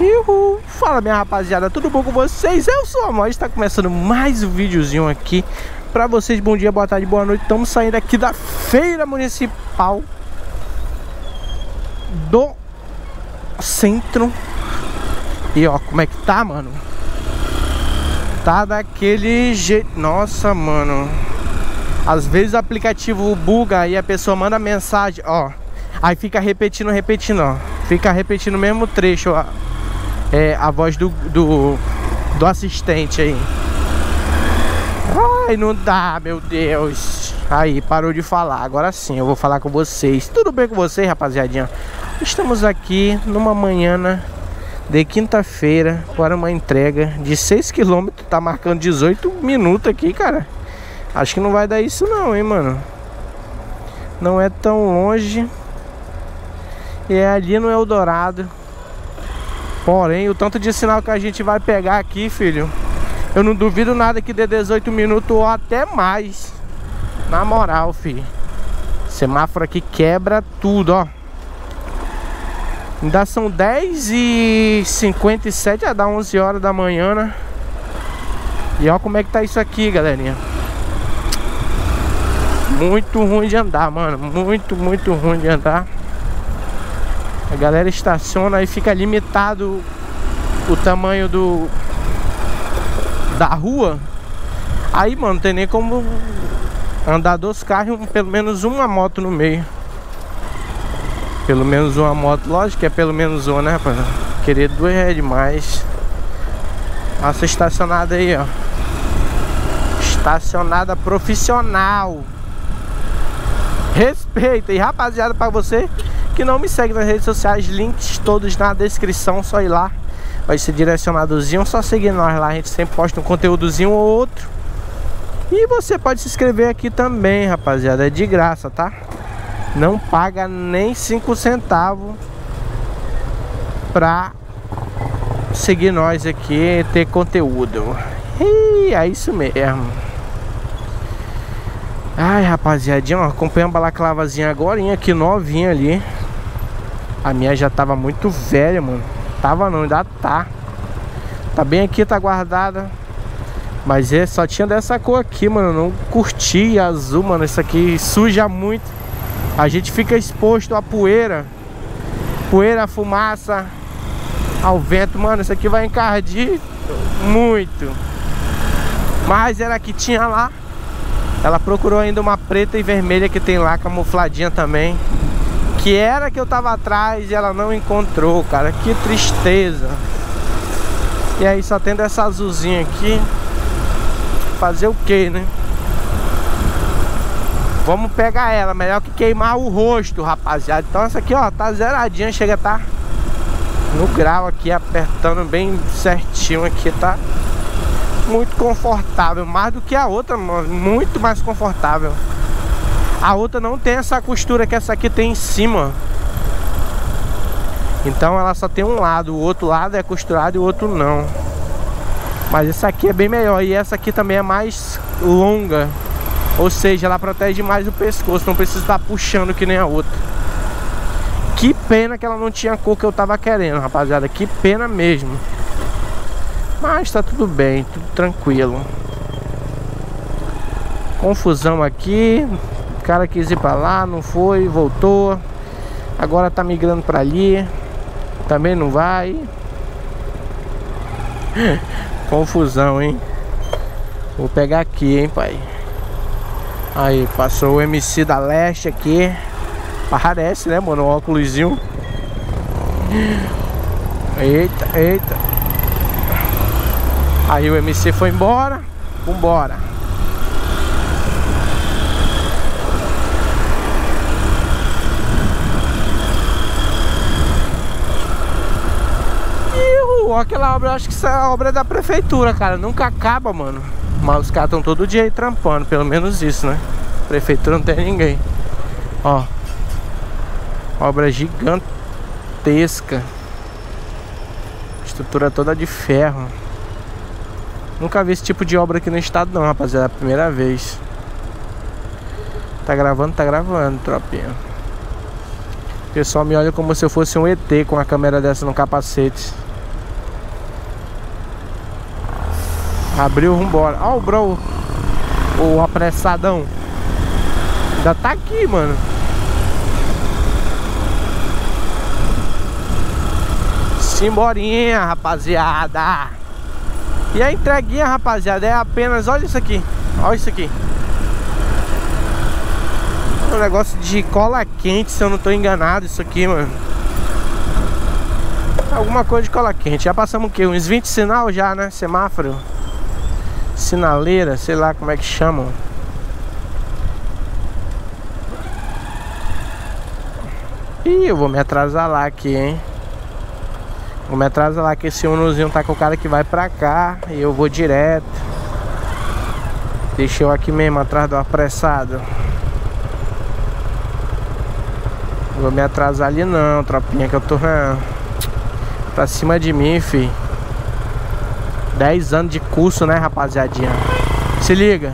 Uhul. Fala minha rapaziada, tudo bom com vocês? Eu sou a Mó, está começando mais um videozinho aqui Pra vocês, bom dia, boa tarde, boa noite Estamos saindo aqui da Feira Municipal Do Centro E ó, como é que tá, mano? Tá daquele jeito Nossa, mano Às vezes o aplicativo buga e a pessoa manda mensagem, ó Aí fica repetindo, repetindo, ó Fica repetindo o mesmo trecho, ó é, a voz do, do, do assistente aí. Ai, não dá, meu Deus. Aí, parou de falar. Agora sim, eu vou falar com vocês. Tudo bem com vocês, rapaziadinha? Estamos aqui numa manhã de quinta-feira para uma entrega de 6 km. Tá marcando 18 minutos aqui, cara. Acho que não vai dar isso não, hein, mano. Não é tão longe. E é ali no Eldorado. Porém, o tanto de sinal que a gente vai pegar aqui, filho Eu não duvido nada que dê 18 minutos ou até mais. Na moral, filho Semáforo aqui quebra tudo, ó. Ainda são 10 e 57 Já dá 11 horas da manhã, né? E ó como é que tá isso aqui, galerinha. Muito ruim de andar, mano. Muito, muito ruim de andar a galera estaciona e fica limitado o tamanho do da rua. Aí, mano, não tem nem como andar dois carros, pelo menos uma moto no meio. Pelo menos uma moto, lógico que é pelo menos uma, né, rapaz? Querer duas é demais. Nossa estacionada aí, ó. Estacionada profissional. Respeita. E rapaziada, pra você que não me segue nas redes sociais, links todos na descrição, só ir lá. Vai ser direcionadozinho, só seguir nós lá, a gente sempre posta um conteúdozinho ou outro. E você pode se inscrever aqui também, rapaziada, é de graça, tá? Não paga nem 5 centavos pra seguir nós aqui ter conteúdo. E é isso mesmo. Ai, rapaziadinha, ó, acompanha a balaclavazinha agora aqui, novinha ali. A minha já tava muito velha, mano. Tava não, ainda tá. Tá bem aqui, tá guardada. Mas é, só tinha dessa cor aqui, mano. Não curti azul, mano. Isso aqui suja muito. A gente fica exposto à poeira. Poeira, fumaça, ao vento. Mano, isso aqui vai encardir muito. Mas era que tinha lá. Ela procurou ainda uma preta e vermelha que tem lá, camufladinha também. Que era que eu tava atrás e ela não encontrou, cara. Que tristeza. E aí só tendo essa azulzinha aqui. Fazer o que, né? Vamos pegar ela, melhor que queimar o rosto, rapaziada. Então essa aqui, ó, tá zeradinha, chega tá no grau aqui, apertando bem certinho aqui, tá? Muito confortável, mais do que a outra, muito mais confortável. A outra não tem essa costura que essa aqui tem em cima. Então ela só tem um lado, o outro lado é costurado e o outro não. Mas essa aqui é bem melhor e essa aqui também é mais longa. Ou seja, ela protege mais o pescoço, não precisa estar puxando que nem a outra. Que pena que ela não tinha a cor que eu tava querendo, rapaziada. Que pena mesmo. Mas tá tudo bem, tudo tranquilo. Confusão aqui cara quis ir pra lá, não foi, voltou. Agora tá migrando pra ali. Também não vai. Confusão, hein? Vou pegar aqui, hein, pai. Aí, passou o MC da Leste aqui. Parece, né, mano? O óculosinho. Eita, eita. Aí o MC foi embora. Vambora. Aquela obra, acho que essa é obra é da prefeitura, cara. Nunca acaba, mano. Mas os caras estão todo dia aí trampando, pelo menos isso, né? Prefeitura não tem ninguém. Ó. Obra gigantesca. Estrutura toda de ferro. Nunca vi esse tipo de obra aqui no estado não, rapaziada. É a primeira vez. Tá gravando, tá gravando, tropinha. O pessoal me olha como se eu fosse um ET com a câmera dessa no capacete. Abriu, vambora. Ó o bro. O apressadão. Ainda tá aqui, mano. Simborinha, rapaziada. E a entreguinha, rapaziada, é apenas... Olha isso aqui. Olha isso aqui. Um negócio de cola quente, se eu não tô enganado, isso aqui, mano. Alguma coisa de cola quente. Já passamos o quê? Uns 20 sinal já, né? Semáforo. Sinaleira, sei lá como é que chamam. Ih, eu vou me atrasar lá aqui, hein? Vou me atrasar lá que esse Unozinho tá com o cara que vai pra cá E eu vou direto Deixa eu aqui mesmo, atrás do apressado Vou me atrasar ali não, tropinha, que eu tô ah, pra cima de mim, fi 10 anos de curso, né, rapaziadinha? Se liga.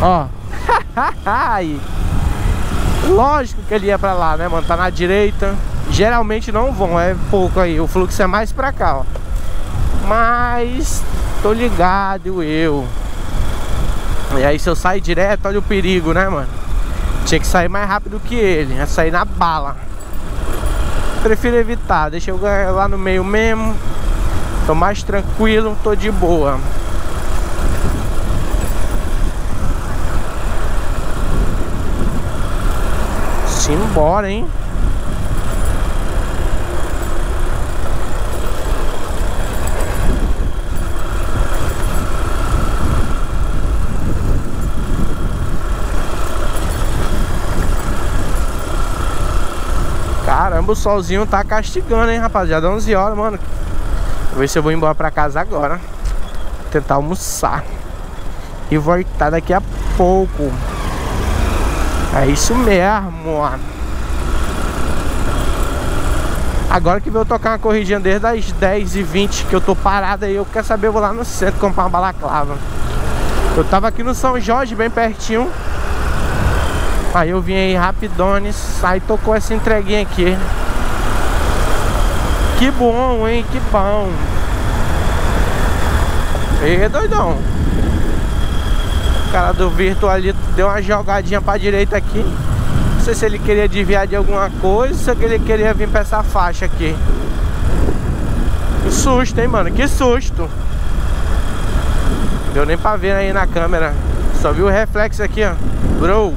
Ó. Lógico que ele ia pra lá, né, mano? Tá na direita. Geralmente não vão, é pouco aí. O fluxo é mais pra cá, ó. Mas Tô ligado eu. E aí se eu sair direto, olha o perigo, né, mano? Tinha que sair mais rápido que ele, é sair na bala. Prefiro evitar, deixa eu ganhar lá no meio mesmo. Tô mais tranquilo, tô de boa. Simbora, hein? Caramba, o solzinho tá castigando, hein, rapaziada 11 horas, mano Vou ver se eu vou embora pra casa agora. Tentar almoçar. E voltar daqui a pouco. É isso mesmo, mano Agora que veio tocar uma corridinha desde as 10h20 Que eu tô parado aí Eu quero saber, eu vou lá no centro comprar uma balaclava. Eu tava aqui no São Jorge, bem pertinho. Aí eu vim aí rapidones, aí tocou essa entreguinha aqui. Que bom, hein? Que bom. E doidão. O cara do virtualito deu uma jogadinha pra direita aqui. Não sei se ele queria desviar de alguma coisa ou se ele queria vir pra essa faixa aqui. Que susto, hein, mano? Que susto. Deu nem pra ver aí na câmera. Só viu o reflexo aqui, ó. Bro.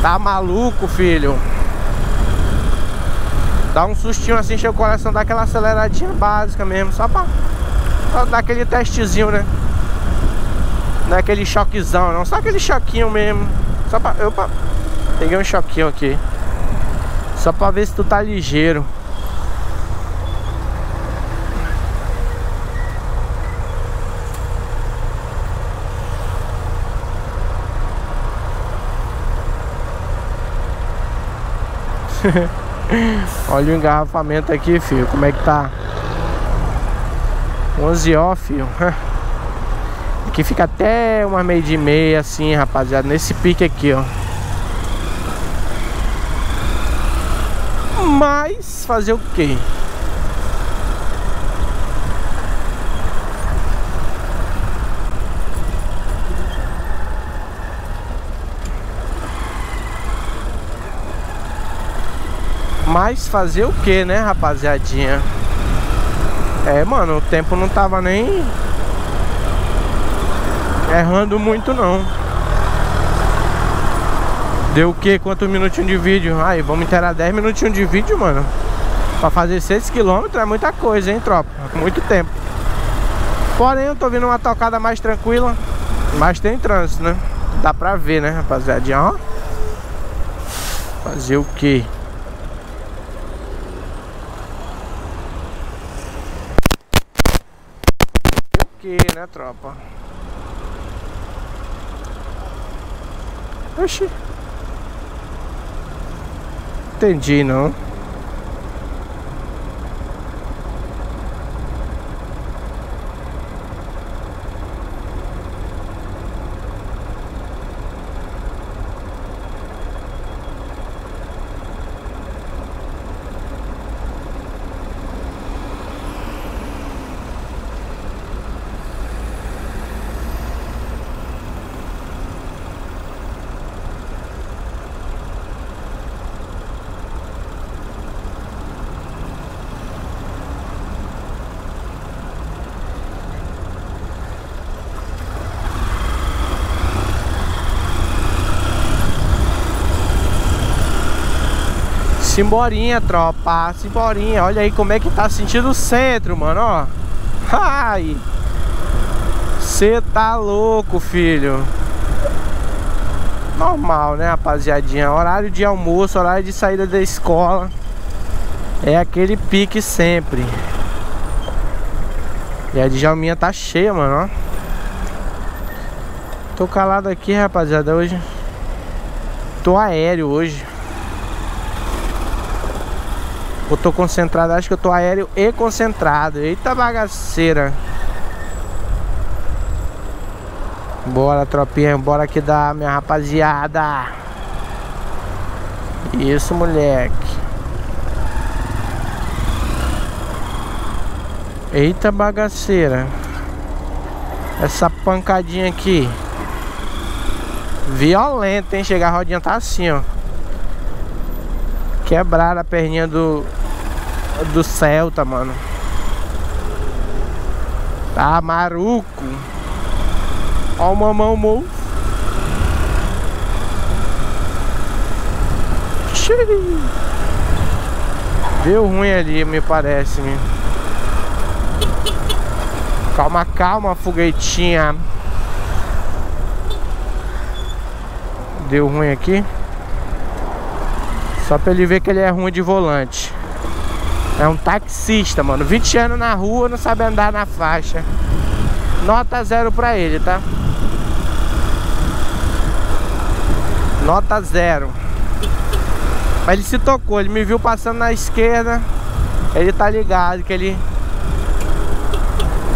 Tá maluco, filho? Dá um sustinho assim, chega o coração, dá aquela aceleradinha básica mesmo, só pra, pra dar aquele testezinho, né? Não é aquele choquezão, não, só aquele choquinho mesmo. Só pra. Opa! Peguei um choquinho aqui. Só pra ver se tu tá ligeiro. Olha o engarrafamento aqui, filho. Como é que tá? 11 ó, filho. Aqui fica até uma meia de meia, assim, rapaziada. Nesse pique aqui, ó. Mas fazer o quê? Mas fazer o que, né, rapaziadinha? É, mano, o tempo não tava nem errando muito, não. Deu o que? Quantos minutinhos de vídeo? Aí, vamos inteirar 10 minutinhos de vídeo, mano. Pra fazer 6km é muita coisa, hein, tropa? Muito tempo. Porém, eu tô vindo uma tocada mais tranquila. Mas tem trânsito, né? Dá pra ver, né, rapaziadinha? Ó. Fazer o que? Aqui, né, tropa? Oxi. Entendi, não. Simborinha, tropa. Simborinha. Olha aí como é que tá sentindo o centro, mano, ó. Ai. Você tá louco, filho. Normal, né, rapaziadinha? Horário de almoço, horário de saída da escola. É aquele pique sempre. E a Djalminha tá cheia, mano, ó. Tô calado aqui, rapaziada, hoje. Tô aéreo hoje. Eu tô concentrado, acho que eu tô aéreo e concentrado. Eita bagaceira. Bora, tropinha, bora que dá, minha rapaziada. Isso, moleque. Eita bagaceira. Essa pancadinha aqui. Violenta, hein? Chegar a rodinha tá assim, ó. Quebrar a perninha do do Celta, mano. Tá maruco. Ó o mamão moço. Deu ruim ali, me parece, -me. Calma, calma, foguetinha. Deu ruim aqui. Só pra ele ver que ele é ruim de volante. É um taxista, mano. 20 anos na rua, não sabe andar na faixa. Nota zero pra ele, tá? Nota zero. Mas ele se tocou, ele me viu passando na esquerda. Ele tá ligado que ele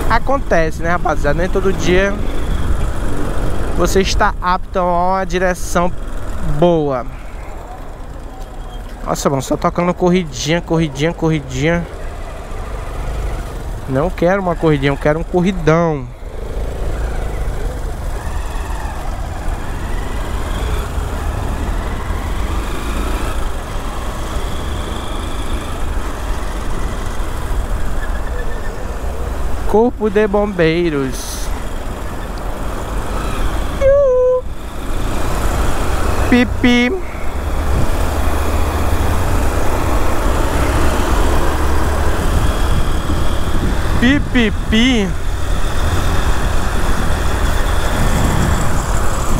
Acontece, né, rapaziada? Nem todo dia você está apto a uma direção boa. Nossa, mano, só tocando corridinha, corridinha, corridinha. Não quero uma corridinha, eu quero um corridão. Corpo de Bombeiros. Pipi. Pipipi.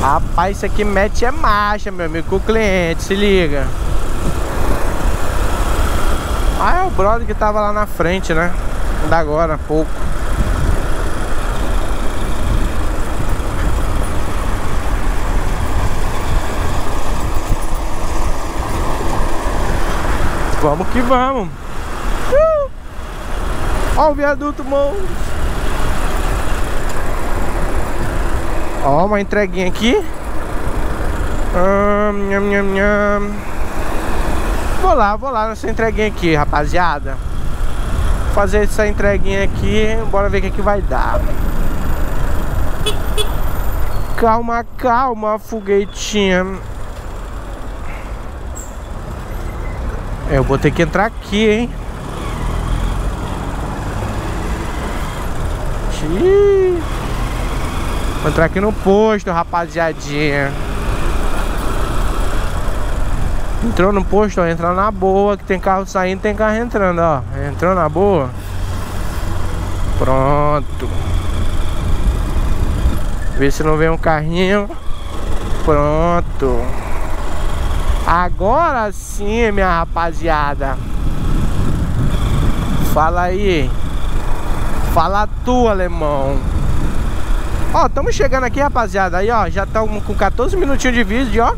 Rapaz, isso aqui mete é marcha, meu amigo, com o cliente, se liga. Ah, é o brother que tava lá na frente, né? Da agora, há pouco. Vamos que vamos. Ó o viaduto, monstro. Ó, uma entreguinha aqui. Hum, nham, nham, nham. Vou lá, vou lá nessa entreguinha aqui, rapaziada. Vou fazer essa entreguinha aqui. Bora ver o que, que vai dar. Calma, calma, foguetinha. É, eu vou ter que entrar aqui, hein? Xiii. Vou entrar aqui no posto, rapaziadinha. Entrou no posto, ó, entrando na boa, que tem carro saindo, tem carro entrando, ó. Entrou na boa. Pronto. Vê se não vem um carrinho. Pronto. Agora sim, minha rapaziada. Fala aí. Fala tu, alemão. Ó, estamos chegando aqui, rapaziada. Aí, ó, já estamos com 14 minutinhos de vídeo, ó.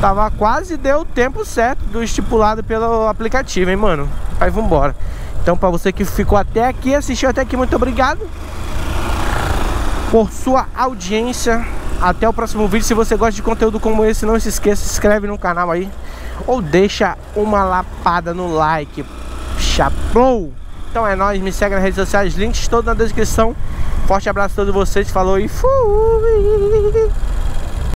Tava quase deu o tempo certo do estipulado pelo aplicativo, hein, mano. Aí, vambora. Então, pra você que ficou até aqui, assistiu até aqui, muito obrigado por sua audiência. Até o próximo vídeo. Se você gosta de conteúdo como esse, não se esqueça, se inscreve no canal aí. Ou deixa uma lapada no like. Chaplou! Então é nóis, me segue nas redes sociais, links todos na descrição. Forte abraço a todos vocês, falou e fui!